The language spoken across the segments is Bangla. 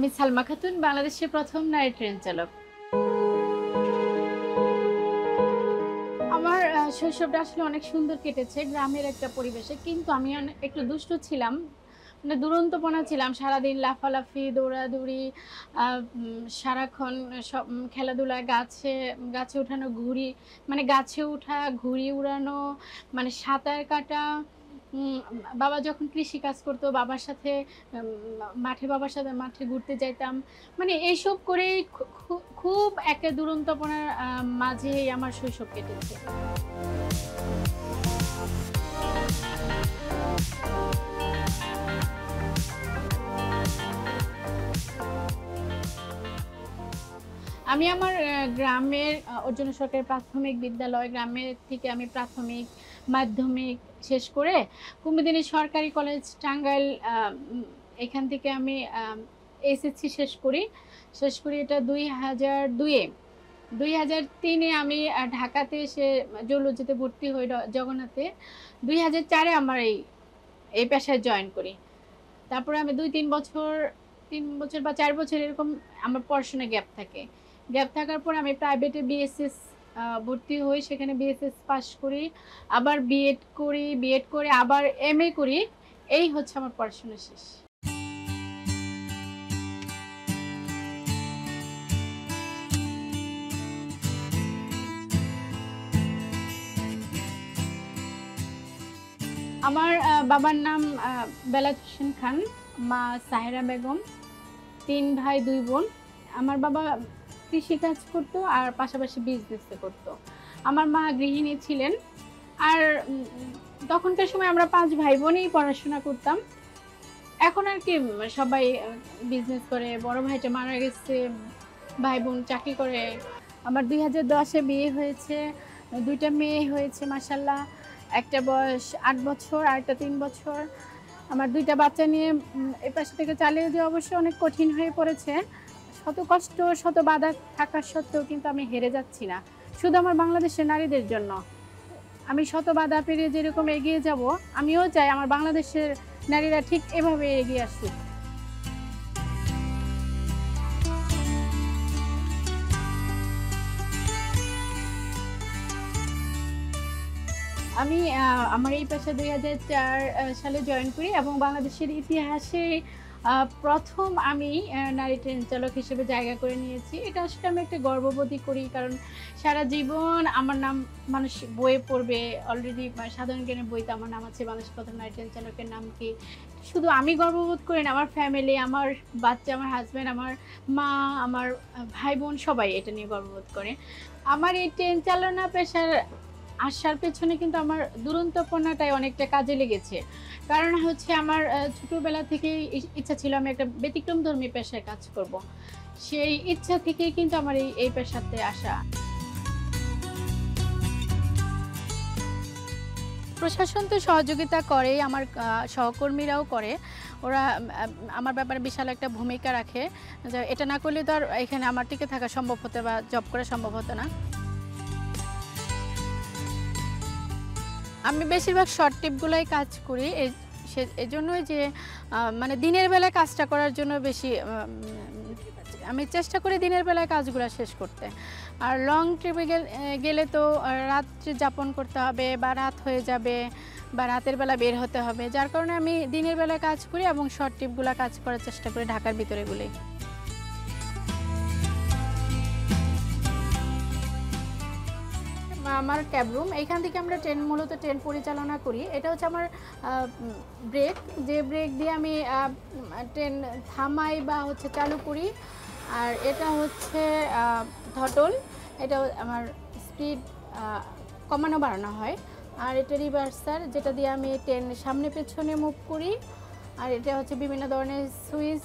আমি সালমা খাতুন, বাংলাদেশের প্রথম নারী ট্রেন চালক। আমার শৈশবটা আসলে অনেক সুন্দর কেটেছে, গ্রামের একটা পরিবেশে, কিন্তু আমি একটু দুষ্ট ছিলাম মানে দুরন্তপনা ছিলাম, সারাদিন লাফালাফি, দৌড়াদৌড়ি সারাক্ষণ সব খেলাধুলা, গাছে গাছে উঠানো, ঘুড়ি মানে গাছে ওঠা ঘুড়ি উড়ানো মানে সাঁতার কাটা বাবা যখন কৃষি কাজ করতো, বাবার সাথে মাঠে, বাবার সাথে মাঠে ঘুরতে যাইতাম। মানে এইসব খু- খুব একটা দুরন্তপনার মাঝেই আমার শৈশব কেটেছে। আমি আমার গ্রামের অর্জুন সরকারি প্রাথমিক বিদ্যালয়, গ্রামের থেকে আমি প্রাথমিক মাধ্যমিক শেষ করে কুমুদিনী সরকারি কলেজ টাঙ্গাইল এখান থেকে আমি এসএসসি শেষ করি। শেষ করি এটা দুই হাজার দুইয়ে দুই হাজার তিনে আমি ঢাকাতে এসে জৌলজিতে ভর্তি হই জগন্নাথে। দুই হাজার চারে আমার এই এই পেশায় জয়েন করি। তারপরে আমি দুই তিন বছর তিন বছর বা চার বছর এরকম আমার পড়াশোনা গ্যাপ থাকে। গ্যাপ থাকার পর আমি প্রাইভেটে বিএসএস ভর্তি হই, সেখানে বিএসএস পাস করি, আবার বিএড করি বিএড করে আবার এমএ করি, এই হচ্ছে আমার পড়াশোনা শেষ। আমার বাবার নাম বেলাত হোসেন খান, মা সাহেরা বেগম, তিন ভাই, দুই বোন। আমার বাবা কৃষি কাজ করতো আর পাশাপাশি বিজনেস করতো। আমার মা গৃহিণী ছিলেন আর তখনকার সময় আমরা পাঁচ ভাই বোনই পড়াশোনা করতাম। এখন আর কি, সবাই বিজনেস করে, বড় ভাইটা মারা গেছে ভাই বোন চাকরি করে। আমার দুই হাজার দশে বিয়ে হয়েছে, দুইটা মেয়ে হয়েছে মাসাল্লাহ একটা বয়স আট বছর, আর একটা তিন বছর। আমার দুইটা বাচ্চা নিয়ে এই পাশে থেকে চালিয়ে যাওয়া অবশ্যই অনেক কঠিন হয়ে পড়েছে। শত কষ্ট, শত বাধা থাকা সত্ত্বেও কিন্তু আমি হেরে যাচ্ছি না। শুধু আমার বাংলাদেশের নারীদের জন্য। আমি শত বাধা পেরিয়ে যেরকম এগিয়ে যাব, আমিও চাই আমার বাংলাদেশের নারীরা ঠিক এভাবে এগিয়ে আসুক। আমি আমার এই পেশা দুই হাজার চার সালে জয়েন করি এবং বাংলাদেশের ইতিহাসে প্রথম আমি নারী ট্রেন চালক হিসেবে জায়গা করে নিয়েছি। এটা আসলে আমি একটা গর্ববোধই করি, কারণ সারা জীবন আমার নাম মানুষ বইয়ে পড়বে। অলরেডি সাধারণ জ্ঞানের বইতে আমার নাম আছে বাংলাদেশের প্রথম নারী ট্রেন চালকের নাম কি? শুধু আমি গর্ববোধ করি না, আমার ফ্যামিলি আমার বাচ্চা, আমার হাজব্যান্ড আমার মা, আমার ভাই বোন সবাই এটা নিয়ে গর্ববোধ করে। আমার এই ট্রেন চালনা পেশার আসার পেছনে কিন্তু আমার দুরন্তপনাটাই অনেকটা কাজে লেগেছে। কারণ হচ্ছে আমার ছোটবেলা থেকেই ইচ্ছা ছিল আমি একটা ব্যতিক্রম ধর্মী পেশায় কাজ করব। সেই ইচ্ছা থেকেই কিন্তু আমার এই এই পেশাতে আসা। প্রশাসন তো সহযোগিতা করে আমার সহকর্মীরাও করে। ওরা আমার ব্যাপারে বিশাল একটা ভূমিকা রাখে। এটা না করলে তো আর এখানে আমার টিকে থাকা সম্ভব হতো বা জব করা সম্ভব হতো না। আমি বেশিরভাগ শর্ট টিপগুলোই কাজ করি। এই সে, এজন্যই যে মানে দিনের বেলায় কাজটা করার জন্য বেশি আমি চেষ্টা করি দিনের বেলায় কাজগুলো শেষ করতে। আর লং ট্রিপে গেলে তো রাত্রি যাপন করতে হবে বা রাত হয়ে যাবে বা রাতের বেলা বের হতে হবে। যার কারণে আমি দিনের বেলায় কাজ করি এবং শর্ট ট্রিপগুলো কাজ করার চেষ্টা করি ঢাকার ভিতরেগুলোই আমার ক্যাব রুম। এইখান থেকে আমরা ট্রেন, মূলত ট্রেন পরিচালনা করি। এটা হচ্ছে আমার ব্রেক। যে ব্রেক দিয়ে আমি ট্রেন থামাই বা হচ্ছে চালু করি। আর এটা হচ্ছে ধটল এটা আমার স্পিড কমানো বাড়ানো হয়। আর এটা রিভার্সার, যেটা দিয়ে আমি ট্রেন সামনে পেছনে মুভ করি। আর এটা হচ্ছে বিভিন্ন ধরনের সুইচ।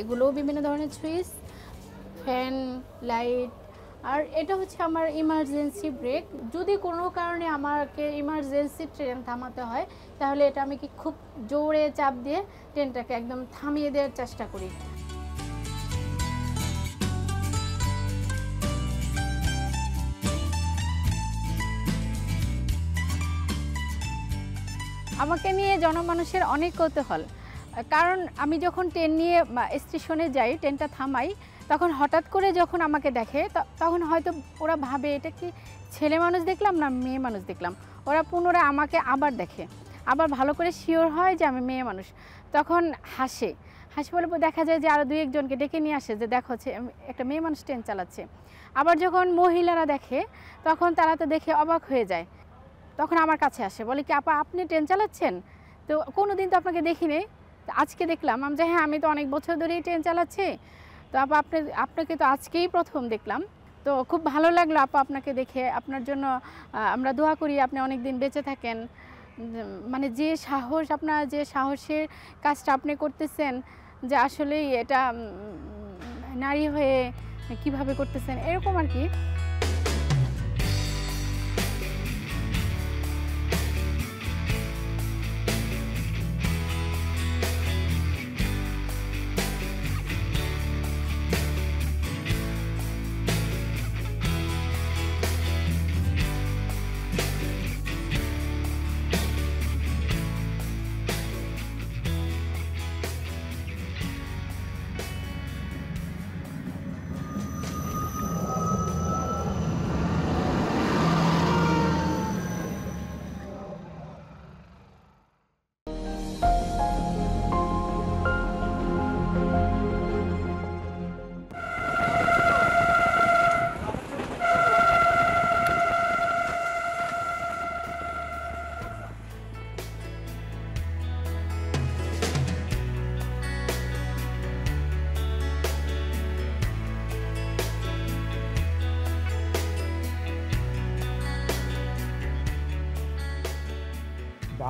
এগুলোও বিভিন্ন ধরনের সুইচ। ফ্যান, লাইট আর এটা হচ্ছে আমার ইমার্জেন্সি ব্রেক যদি কোনো কারণে আমাকে ইমার্জেন্সি ট্রেন থামাতে হয়, তাহলে এটা আমি কি খুব জোরে চাপ দিয়ে ট্রেনটাকে একদম থামিয়ে দেওয়ার চেষ্টা করি। আমাকে নিয়ে জনমানুষের অনেক কৌতূহল। কারণ আমি যখন ট্রেন নিয়ে স্টেশনে যাই ট্রেনটা থামাই, তখন হঠাৎ করে যখন আমাকে দেখে তখন হয়তো ওরা ভাবে, এটা কি ছেলে মানুষ দেখলাম না মেয়ে মানুষ দেখলাম? ওরা পুনরায় আমাকে আবার দেখে। আবার ভালো করে শিওর হয় যে আমি মেয়ে মানুষ। তখন হাসে। হাসি বলে দেখা যায় যে আরও দুই একজনকে ডেকে নিয়ে আসে যে, দেখো একটা মেয়ে মানুষ ট্রেন চালাচ্ছে। আবার যখন মহিলারা দেখে, তখন তারা তো দেখে অবাক হয়ে যায়। তখন আমার কাছে আসে, বলে কি, আপা, আপনি ট্রেন চালাচ্ছেন? তো কোনো দিন তো আপনাকে দেখিনি। আজকে দেখলাম আমি যে হ্যাঁ আমি তো অনেক বছর ধরেই ট্রেন চালাচ্ছি। তো আপা, আপনি, আপনাকে তো আজকেই প্রথম দেখলাম। তো খুব ভালো লাগল আপা, আপনাকে দেখে। আপনার জন্য আমরা দোয়া করি আপনি অনেক দিন বেঁচে থাকেন। মানে যে সাহস, আপনার যে সাহসের কাজটা আপনি করতেছেন, যে আসলেই এটা নারী হয়ে কীভাবে করতেছেন, এরকম আর কি।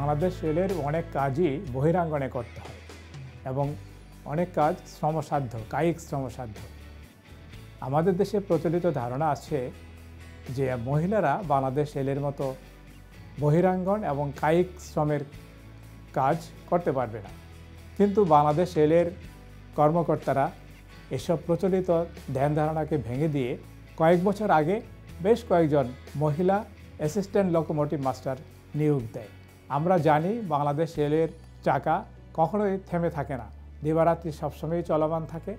বাংলাদেশ রেলের অনেক কাজই বহিরাঙ্গনে করতে হয় এবং অনেক কাজ শ্রমসাধ্য, কায়িক শ্রমসাধ্য। আমাদের দেশে প্রচলিত ধারণা আছে যে মহিলারা বাংলাদেশ রেলের মতো বহিরাঙ্গন এবং কায়িক শ্রমের কাজ করতে পারবে না। কিন্তু বাংলাদেশ রেলের কর্মকর্তারা এসব প্রচলিত ধ্যান ধারণাকে ভেঙে দিয়ে কয়েক বছর আগে বেশ কয়েকজন মহিলা অ্যাসিস্ট্যান্ট লোকোমোটিভ মাস্টার নিয়োগ দেয়। আমরা জানি বাংলাদেশ রেলের চাকা কখনোই থেমে থাকে না। দিবারাত্রি সবসময়ই চলমান থাকে।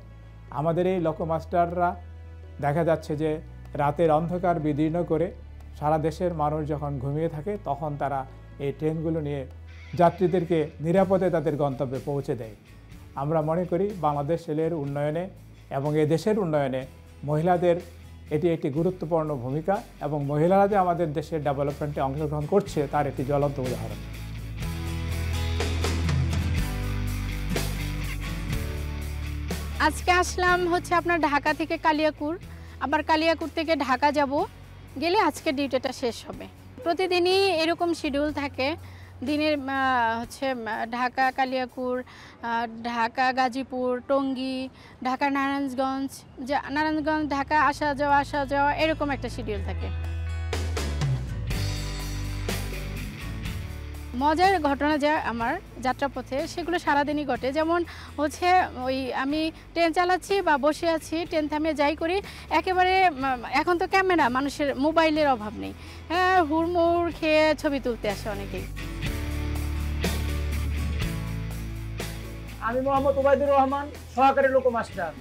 আমাদের এই লোকোমাস্টাররা দেখা যাচ্ছে যে রাতের অন্ধকার বিদীর্ণ করে সারা দেশের মানুষ যখন ঘুমিয়ে থাকে, তখন তারা এই ট্রেনগুলো নিয়ে যাত্রীদেরকে নিরাপদে তাদের গন্তব্যে পৌঁছে দেয়। আমরা মনে করি বাংলাদেশ রেলের উন্নয়নে এবং এ দেশের উন্নয়নে মহিলাদের এটি একটি গুরুত্বপূর্ণ ভূমিকা এবং মহিলারা যে আমাদের দেশের ডেভেলপমেন্টে অংশগ্রহণ করছে, তার একটি জ্বলন্ত উদাহরণ। আজকে আসলাম হচ্ছে আপনার ঢাকা থেকে কালিয়াকুর। আবার কালিয়াকুর থেকে ঢাকা যাব। গেলে আজকে ডিউটিটা শেষ হবে। প্রতিদিনই এরকম শিডিউল থাকে। দিনের হচ্ছে ঢাকা কালিয়াকুর ঢাকা, গাজীপুর, টঙ্গী, ঢাকা, নারায়ণগঞ্জ, যা- নারায়ণগঞ্জ, ঢাকা, আসা যাওয়া আসা যাওয়া, এরকম একটা শিডিউল থাকে। মজার ঘটনা যা আমার যাত্রাপথে, সেগুলো সারাদিনই ঘটে। যেমন হচ্ছে, ওই আমি ট্রেন চালাচ্ছি বা বসে আছি, ট্রেন থামিয়ে যাই করি, একেবারে এখন তো ক্যামেরা, মানুষের মোবাইলের অভাব নেই। হ্যাঁ হুড়মুড় খেয়ে ছবি তুলতে আসে অনেকেই। আমি মোহাম্মদ ওবায়দুর রহমান, সহকারী লোক মাস্টার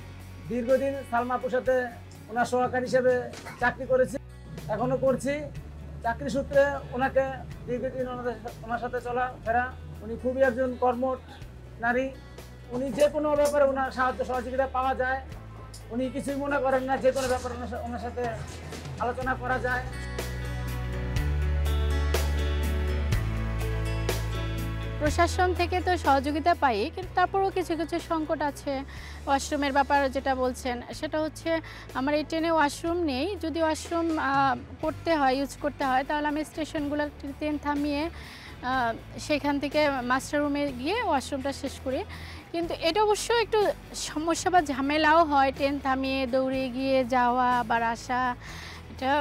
দীর্ঘদিন সালমাপুর সাথে ওনার সহকারী হিসেবে চাকরি করেছি, এখনও করছি। চাকরি সূত্রে ওনাকে দীর্ঘদিন ওনার সাথে চলাফেরা। উনি খুবই একজন কর্মঠ নারী। উনি যে কোনো ব্যাপারে ওনার সাহায্য সহযোগিতা পাওয়া যায়। উনি কিছুই মনে করেন না যে কোনো ব্যাপারে ওনার সাথে আলোচনা করা যায়। প্রশাসন থেকে তো সহযোগিতা পাই, কিন্তু তারপরেও কিছু কিছু সংকট আছে। ওয়াশরুমের ব্যাপার যেটা বলছেন, সেটা হচ্ছে আমার এই ট্রেনে ওয়াশরুম নেই। যদি ওয়াশরুম করতে হয়, ইউজ করতে হয়, তাহলে আমি স্টেশনগুলো ট্রেন থামিয়ে সেখান থেকে মাস্টার রুমে গিয়ে ওয়াশরুমটা শেষ করি। কিন্তু এটা অবশ্য একটু সমস্যা বা ঝামেলাও হয়, ট্রেন থামিয়ে দৌড়ে গিয়ে যাওয়া, আবার আসা। এটা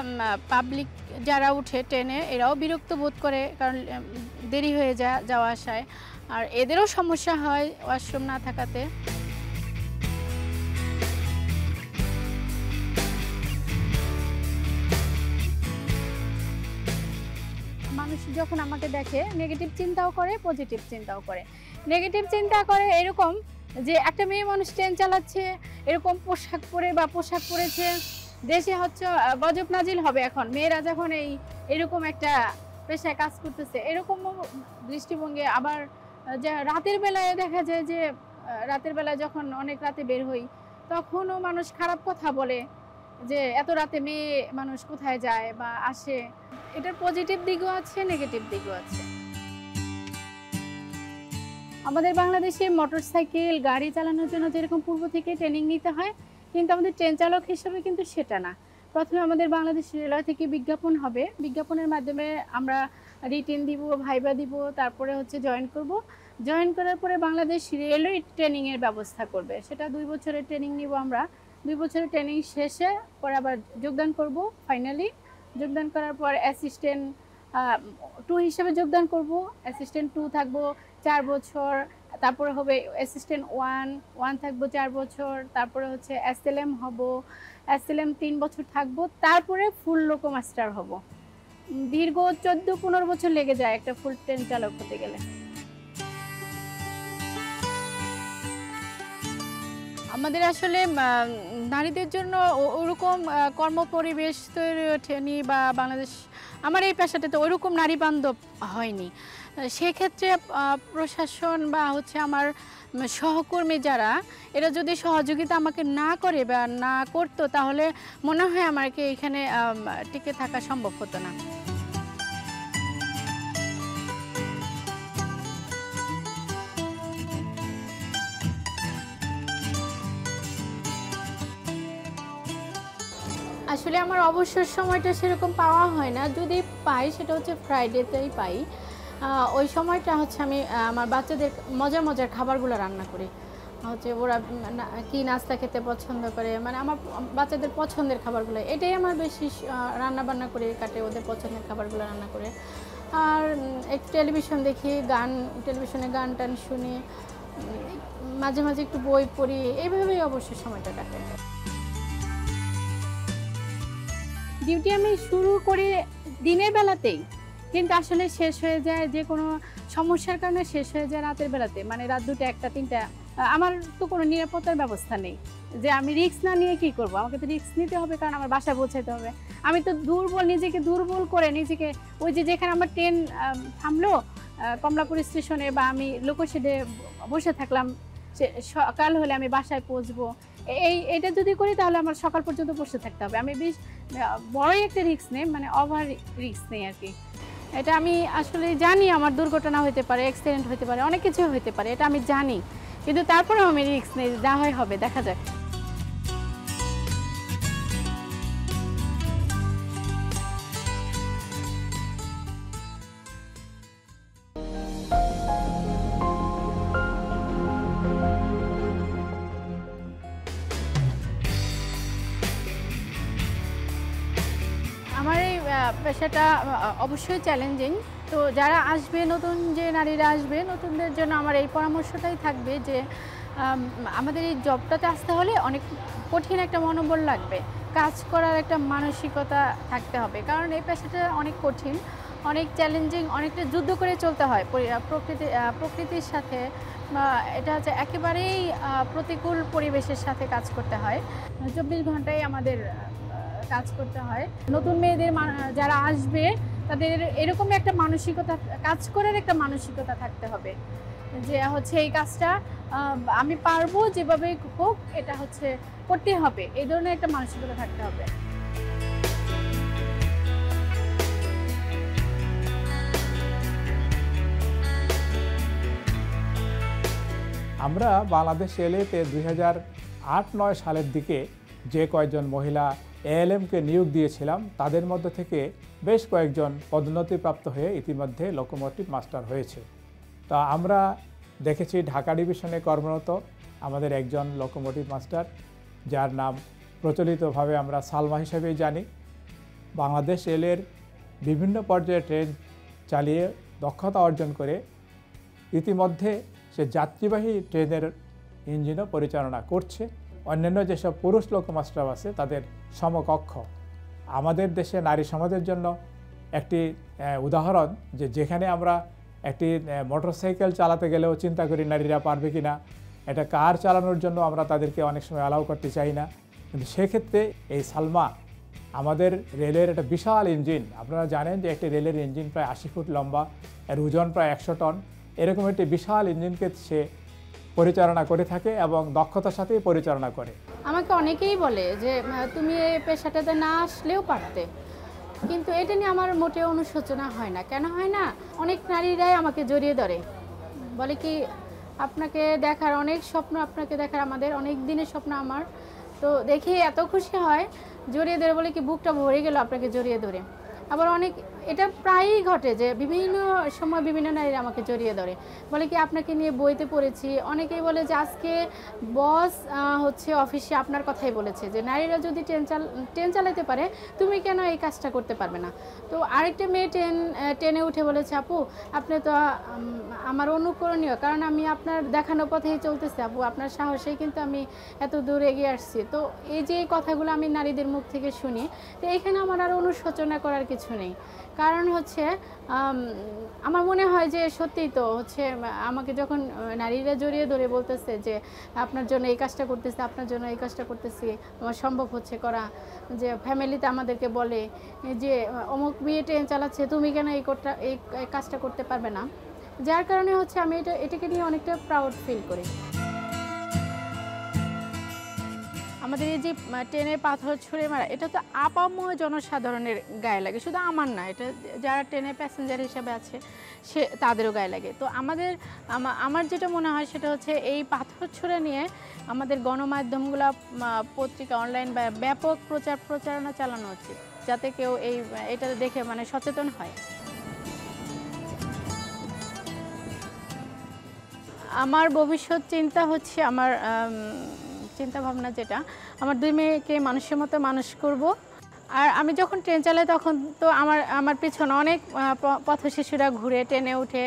পাবলিক যারা উঠে ট্রেনে এরাও বিরক্ত বোধ করে, কারণ দেরি হয়ে যা, যাওয়া আসায়। আর এদেরও সমস্যা হয় ওয়াশরুম না থাকাতে। মানুষ যখন আমাকে দেখে নেগেটিভ চিন্তাও করে পজিটিভ চিন্তাও করে। নেগেটিভ চিন্তা করে এরকম যে, একটা মেয়ে মানুষ ট্রেন চালাচ্ছে, এরকম পোশাক পরে বা পোশাক পরেছে দেশে হচ্ছে গজব নাজিল হবে এখন। মেয়েরা যখন এই, এরকম একটা পেশায় কাজ করতেছে, এরকম দৃষ্টিভঙ্গি আবার যে রাতের বেলায় দেখা যায় যে রাতের বেলায় যখন অনেক রাতে বের হই, তখনও মানুষ খারাপ কথা বলে যে, এত রাতে মেয়ে মানুষ কোথায় যায় বা আসে। এটার পজিটিভ দিকও আছে নেগেটিভ দিকও আছে। আমাদের বাংলাদেশে মোটরসাইকেল গাড়ি চালানোর জন্য যেরকম পূর্ব থেকে ট্রেনিং নিতে হয় কিন্তু আমাদের ট্রেন চালক হিসেবে কিন্তু সেটা না। প্রথমে আমাদের বাংলাদেশ রেলওয়ে থেকে বিজ্ঞাপন হবে। বিজ্ঞাপনের মাধ্যমে আমরা রিটেন দিব ভাইবা দিব, তারপরে হচ্ছে জয়েন করব। জয়েন করার পরে বাংলাদেশ রেলওয়ে ট্রেনিংয়ের ব্যবস্থা করবে। সেটা দুই বছরের ট্রেনিং নিব আমরা। দুই বছরের ট্রেনিং শেষে পরে আবার যোগদান করব ফাইনালি যোগদান করার পর অ্যাসিস্ট্যান্ট টু হিসেবে যোগদান করব অ্যাসিস্ট্যান্ট টু থাকব চার বছর, তারপরে হবে অ্যাসিস্ট্যান্ট ওয়ান ওয়ান থাকব চার বছর, তারপরে হচ্ছে এসএলএম হব এসএলএম তিন বছর থাকব, তারপরে ফুল লোকো মাস্টার হব। দীর্ঘ চোদ্দ পনেরো বছর লেগে যায় একটা ফুল ট্রেন চালক হতে গেলে। আমাদের আসলে নারীদের জন্য ওরকম কর্মপরিবেশ তৈরি ওঠেনি বা বাংলাদেশ আমার এই পেশাটাতে ওইরকম নারী বান্ধব হয়নি। সেক্ষেত্রে প্রশাসন বা হচ্ছে আমার সহকর্মী যারা, এরা যদি সহযোগিতা আমাকে না করে বা না করতো, তাহলে মনে হয় আমাকে এখানে টিকে থাকা সম্ভব হতো না। আসলে আমার অবসর সময়টা সেরকম পাওয়া হয় না। যদি পাই সেটা হচ্ছে ফ্রাইডেতেই পাই। ওই সময়টা হচ্ছে আমি আমার বাচ্চাদের মজার মজার খাবারগুলো রান্না করি। হচ্ছে ওরা কি নাস্তা খেতে পছন্দ করে মানে আমার বাচ্চাদের পছন্দের খাবারগুলো। এটাই আমার বেশি রান্না বান্না করে কাটে, ওদের পছন্দের খাবারগুলো রান্না করে। আর একটু টেলিভিশন দেখি, গান, টেলিভিশনে গান টান শুনি মাঝে মাঝে একটু বই পড়ি, এইভাবেই অবশ্যই সময়টা কাটে। ডিউটি আমি শুরু করি দিনের বেলাতেই। কিন্তু আসলে শেষ হয়ে যায় যে কোনো সমস্যার কারণে শেষ হয়ে যায় রাতের বেলাতে। মানে রাত দুটো, একটা, তিনটা। আমার তো কোনো নিরাপত্তার ব্যবস্থা নেই। যে আমি রিস্ক না নিয়ে কি করব? আমাকে তো রিস্ক নিতে হবে কারণ আমার বাসায় পৌঁছাতে হবে। আমি তো দুর্বল, নিজেকে দুর্বল করে নিজেকে ওই যে যেখানে আমার ট্রেন থামলো কমলাপুর স্টেশনে বা আমি লোকশেডে বসে থাকলাম, সে সকাল হলে আমি বাসায় পৌঁছবো। এই, এটা যদি করি তাহলে আমার সকাল পর্যন্ত বসে থাকতে হবে। আমি বেশ বড়ই একটা রিক্স নেই মানে ওভার রিক্স নেই আর কি। এটা আমি আসলে জানি আমার দুর্ঘটনা হতে পারে অ্যাক্সিডেন্ট হতে পারে, অনেক কিছু হতে পারে, এটা আমি জানি। কিন্তু তারপরেও আমি রিক্স নেই, যা হয় হবে, দেখা যাক। আহ, অবশ্যই চ্যালেঞ্জিং তো যারা আসবে নতুন যে নারীরা আসবে নতুনদের জন্য আমার এই পরামর্শটাই থাকবে যে আমাদের এই জবটাতে আসতে হলে অনেক কঠিন একটা মনোবল লাগবে। কাজ করার একটা মানসিকতা থাকতে হবে। কারণ এই পেশাটা অনেক কঠিন অনেক চ্যালেঞ্জিং অনেকটা যুদ্ধ করে চলতে হয় পরি- প্রকৃতি প্রকৃতির সাথে। বা এটা হচ্ছে একেবারেই প্রতিকূল পরিবেশের সাথে কাজ করতে হয়। চব্বিশ ঘন্টায় আমাদের কাজ করতে হয়। নতুন মেয়েদের যারা আসবে, তাদের এরকম একটা মানসিকতা, কাজ করার একটা মানসিকতা থাকতে হবে। যে হচ্ছে এই কাজটা আমি পারব যেভাবে হোক, এটা হচ্ছে করতে হবে। এই ধরনের একটা মানসিকতা থাকতে হবে। আমরা বাংলাদেশ রেলওয়েতে দুই হাজার আট নয় সালের দিকে যে কয়েকজন মহিলা এএলএমকে নিয়োগ দিয়েছিলাম, তাদের মধ্যে থেকে বেশ কয়েকজন পদোন্নতিপ্রাপ্ত হয়ে ইতিমধ্যে লোকোমোটিভ মাস্টার হয়েছে। তা আমরা দেখেছি ঢাকা ডিভিশনে কর্মরত আমাদের একজন লোকোমোটিভ মাস্টার যার নাম প্রচলিতভাবে আমরা সালমা হিসেবেই জানি। বাংলাদেশ রেলের বিভিন্ন পর্যায়ে ট্রেন চালিয়ে দক্ষতা অর্জন করে ইতিমধ্যে সে যাত্রীবাহী ট্রেনের ইঞ্জিনও পরিচালনা করছে। অন্যান্য যেসব পুরুষ লোকমাস্টার আছে, তাদের সমকক্ষ। আমাদের দেশে নারী সমাজের জন্য একটি উদাহরণ যে যেখানে আমরা একটি মোটরসাইকেল চালাতে গেলেও চিন্তা করি নারীরা পারবে কি না একটা কার চালানোর জন্য আমরা তাদেরকে অনেক সময় অ্যালাউ করতে চাই না। কিন্তু সেক্ষেত্রে এই সালমা, আমাদের রেলের একটা বিশাল ইঞ্জিন আপনারা জানেন যে একটি রেলের ইঞ্জিন প্রায় আশি ফুট লম্বা, এর ওজন প্রায় একশো টন। এরকম একটি বিশাল ইঞ্জিনকে সে পরিচালনা করে থাকে এবং দক্ষতার সাথে পরিচালনা করে। আমাকে অনেকেই বলে যে তুমি এই পেশাটাতে না আসলেও পারতে। কিন্তু এটা নিয়ে আমার মোটেও অনুশোচনা হয় না। কেন হয় না? অনেক নারীরাই আমাকে জড়িয়ে ধরে। বলে কি, আপনাকে দেখার অনেক স্বপ্ন আপনাকে দেখার আমাদের, অনেক দিনের স্বপ্ন আমার। তো দেখে এত খুশি হয়, জড়িয়ে ধরে বলে কি, বুকটা ভরে গেল আপনাকে জড়িয়ে ধরে। আবার অনেক এটা প্রায়ই ঘটে যে বিভিন্ন সময় বিভিন্ন নারীরা আমাকে জড়িয়ে ধরে। বলে কি, আপনাকে নিয়ে বইতে পড়েছি। অনেকেই বলে যে, আজকে বস হচ্ছে অফিসে আপনার কথাই বলেছে যে, নারীরা যদি ট্রেন চাল, ট্রেন চালাতে পারে, তুমি কেন এই কাজটা করতে পারবে না? তো আরেকটা মেয়ে ট্রেন ট্রেনে উঠে বলেছে, আপু, আপনি তো আমার অনুকরণীয়, কারণ আমি আপনার দেখানো পথেই চলতেছি, আপু। আপনার সাহসেই কিন্তু আমি এত দূর এগিয়ে আসছি। তো এই যে কথাগুলো আমি নারীদের মুখ থেকে শুনি, তো এখানে আমার আর অনুশোচনা করার কিছু নেই। কারণ হচ্ছে আমার মনে হয় যে সত্যিই তো হচ্ছে, আমাকে যখন নারীরা জড়িয়ে ধরে বলতেছে যে আপনার জন্য এই কাজটা করতেছি, আপনার জন্য এই কাজটা করতেছি আমার সম্ভব হচ্ছে করা। যে ফ্যামিলিতে আমাদেরকে বলে যে, অমুক বিয়ে ট্রেন চালাচ্ছে, তুমি কেন এই এই এই কাজটা করতে পারবে না? যার কারণে হচ্ছে আমি এটা, এটাকে নিয়ে অনেকটা প্রাউড ফিল করি। আমাদের এই যে ট্রেনের পাথর ছুঁড়ে মারা এটা তো আপাময় জনসাধারণের গায়ে লাগে। শুধু আমার না এটা যারা ট্রেনের প্যাসেঞ্জার হিসেবে আছে সে তাদেরও গায়ে লাগে। তো আমাদের আমার যেটা মনে হয় সেটা হচ্ছে এই পাথর ছুঁড়ে নিয়ে আমাদের গণমাধ্যমগুলো পত্রিকা অনলাইন বা ব্যাপক প্রচার প্রচারণা চালানো উচিত যাতে কেউ এই এটা দেখে মানে সচেতন হয়। আমার ভবিষ্যৎ চিন্তা হচ্ছে আমার আম, চিন্তা ভাবনা যেটা আমার দুই মেয়েকে মানুষের মতো মানুষ করব। আর আমি যখন ট্রেন চালাই তখন তো আমার আমার পিছনে অনেক পথ শিশুরা ঘুরে, ট্রেনে উঠে,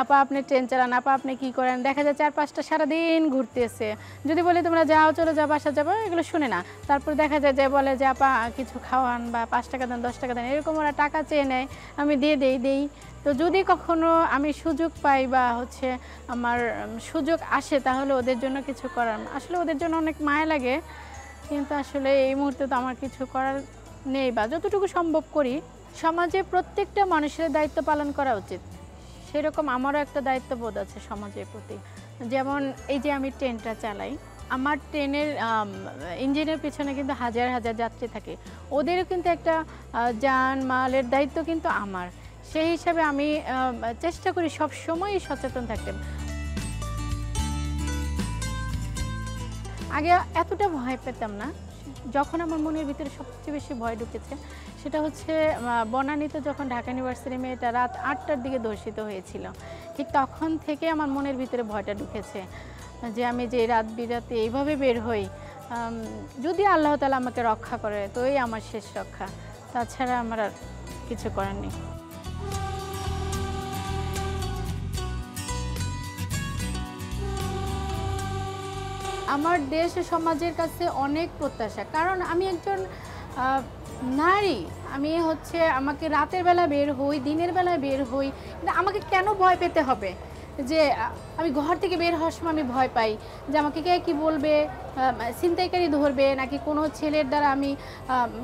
আপা আপনি ট্রেন চালান, আপা আপনি কী করেন? দেখা যায় চার পাঁচটা সারাদিন ঘুরতেছে। যদি বলি তোমরা যাও, চলে যাও, বাসা যাব, এগুলো শুনে না। তারপর দেখা যায় যে বলে যে, আপা, কিছু খাওয়ান বা পাঁচ টাকা দেন, দশ টাকা দেন, এরকম ওরা টাকা চেয়ে নেয়। আমি দিয়ে দেই দেই। তো যদি কখনো আমি সুযোগ পাই বা হচ্ছে আমার সুযোগ আসে, তাহলে ওদের জন্য কিছু করার। আসলে ওদের জন্য অনেক মায়া লাগে। কিন্তু আসলে এই মুহূর্তে তো আমার কিছু করার নেই বা যতটুকু সম্ভব করি, সমাজে প্রত্যেকটা মানুষের দায়িত্ব পালন করা উচিত। সেরকম আমারও একটা দায়িত্ববোধ আছে সমাজের প্রতি। যেমন এই যে আমি ট্রেনটা চালাই, আমার ট্রেনের ইঞ্জিনের পিছনে কিন্তু হাজার হাজার যাত্রী থাকে। ওদেরও কিন্তু একটা যান মালের দায়িত্ব কিন্তু আমার। সেই হিসাবে আমি চেষ্টা করি সব সময়ই সচেতন থাকতে। আগে এতটা ভয় পেতাম না। যখন আমার মনের ভিতরে সবচেয়ে বেশি ভয় ঢুকেছে, সেটা হচ্ছে বনানীতে যখন ঢাকা ইউনিভার্সিটি মেয়েটা রাত আটটার দিকে ধর্ষিত হয়েছিল, ঠিক তখন থেকে আমার মনের ভিতরে ভয়টা ঢুকেছে, যে আমি যে রাত বিরাতে এইভাবে বের হই যদি আল্লাহ তালা আমাকে রক্ষা করে, তো এই আমার শেষ রক্ষা। তাছাড়া আমার আর কিছু করার নেই। আমার দেশ সমাজের কাছে অনেক প্রত্যাশা। কারণ আমি একজন নারী। আমি হচ্ছে আমাকে রাতের বেলা বের হই, দিনের বেলায় বের হই। কিন্তু আমাকে কেন ভয় পেতে হবে? যে আমি ঘর থেকে বের হওয়ার সময় আমি ভয় পাই যে আমাকে কে কী বলবে ছিনতাইকারী ধরবে, নাকি কোনো ছেলের দ্বারা আমি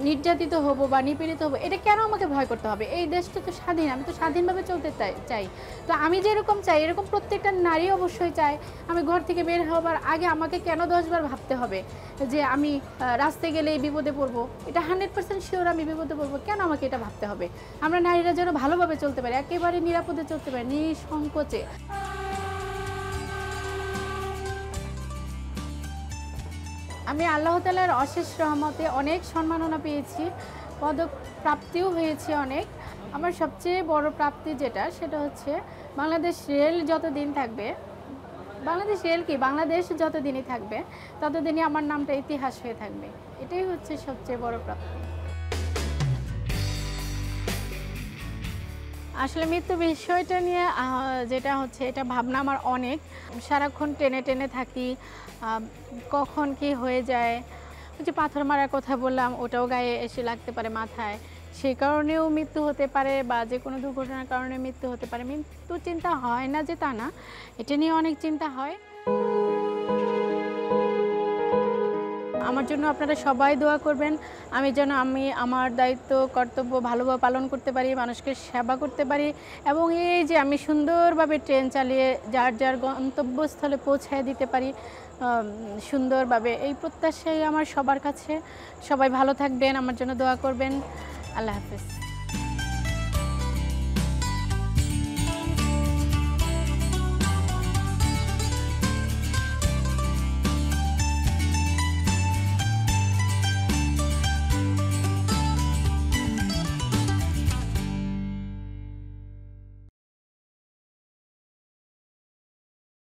নির্যাতিত হব বা নিপীড়িত হব, এটা কেন আমাকে ভয় করতে হবে? এই দেশটা তো স্বাধীন, আমি তো স্বাধীনভাবে চলতে চাই- তো আমি যেরকম চাই, এরকম প্রত্যেকটা নারী অবশ্যই চায় আমি ঘর থেকে বের হবার আগে আমাকে কেন দশবার ভাবতে হবে যে আমি রাস্তায় গেলে এই বিপদে পড়ব? এটা হান্ড্রেড পার্সেন্ট শিওর আমি বিপদে পড়ব, কেন আমাকে এটা ভাবতে হবে? আমরা নারীরা যেন ভালোভাবে চলতে পারি, একেবারে নিরাপদে চলতে পারি, নিঃসংকোচে। আমি আল্লাহ তালার অশেষ রহমতে অনেক সম্মাননা পেয়েছি পদক প্রাপ্তিও হয়েছে অনেক। আমার সবচেয়ে বড় প্রাপ্তি যেটা, সেটা হচ্ছে বাংলাদেশ রেল যতদিন থাকবে, বাংলাদেশ রেল কি? বাংলাদেশ যতদিনই থাকবে, ততদিনই আমার নামটা ইতিহাস হয়ে থাকবে। এটাই হচ্ছে সবচেয়ে বড় প্রাপ্তি। আসলে মৃত্যু বিষয়টা নিয়ে যেটা হচ্ছে, এটা ভাবনা আমার অনেক। সারাক্ষণ টেনে টেনে থাকি কখন কি হয়ে যায়। যে পাথর মারার কথা বললাম, ওটাও গায়ে এসে লাগতে পারে মাথায়। সেই কারণেও মৃত্যু হতে পারে বা যে কোনো দুর্ঘটনার কারণে মৃত্যু হতে পারে। মৃত্যু চিন্তা হয় না যে তা না, এটা নিয়ে অনেক চিন্তা হয়। আমার জন্য আপনারা সবাই দোয়া করবেন। আমি যেন আমি আমার দায়িত্ব, কর্তব্য ভালোভাবে পালন করতে পারি, মানুষকে সেবা করতে পারি এবং এই যে আমি সুন্দরভাবে ট্রেন চালিয়ে যার যার গন্তব্যস্থলে পৌঁছায় দিতে পারি সুন্দরভাবে। এই প্রত্যাশাই আমার সবার কাছে। সবাই ভালো থাকবেন, আমার জন্য দোয়া করবেন। আল্লাহ হাফিজ।